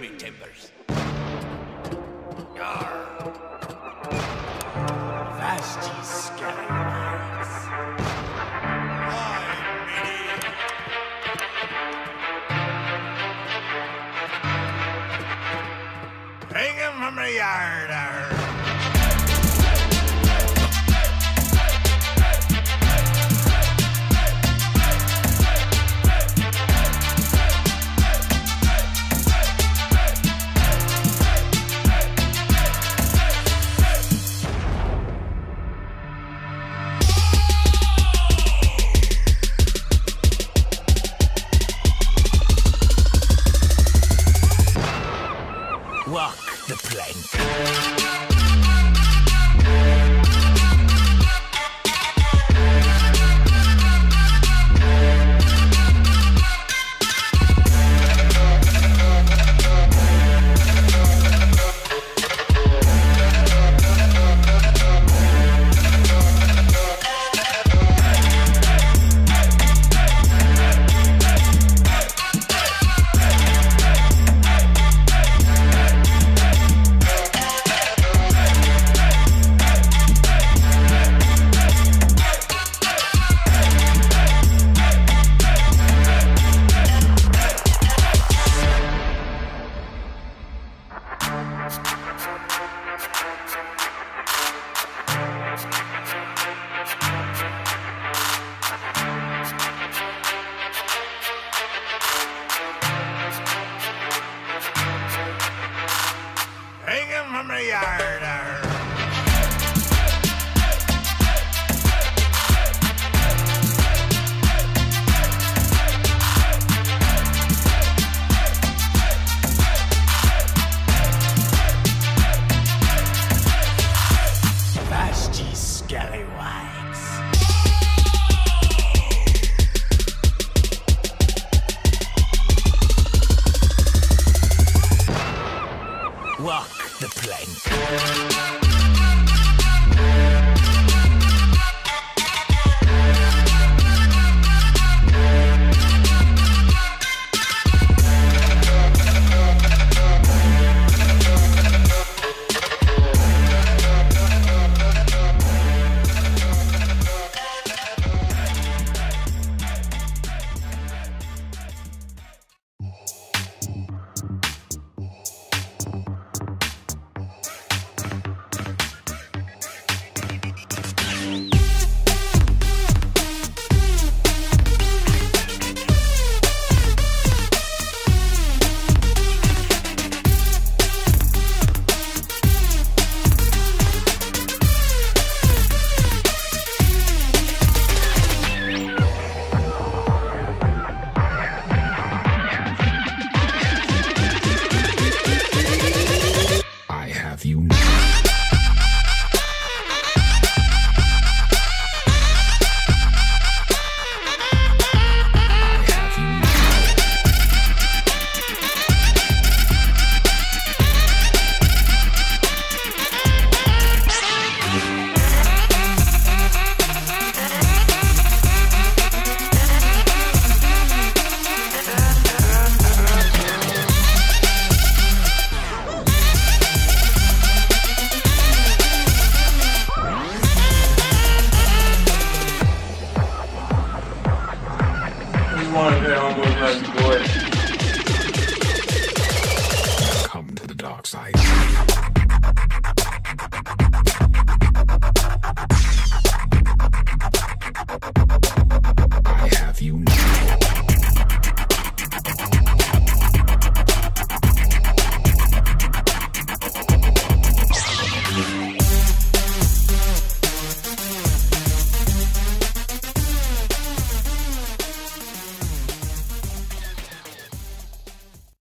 me timbers. Yarr. Vast ye. Hang him from the yard, him Just wanted to home with my boy.